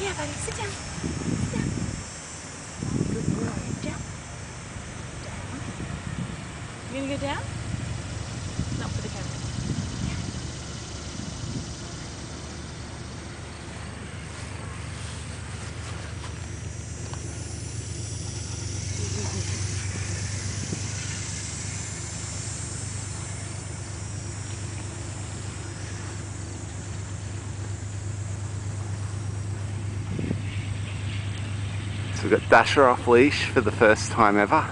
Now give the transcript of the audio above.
Yeah, buddy, sit down. Sit down. Good boy. Down. Down. You gonna go down? Not for the camera. So we've got Dasha off leash for the first time ever.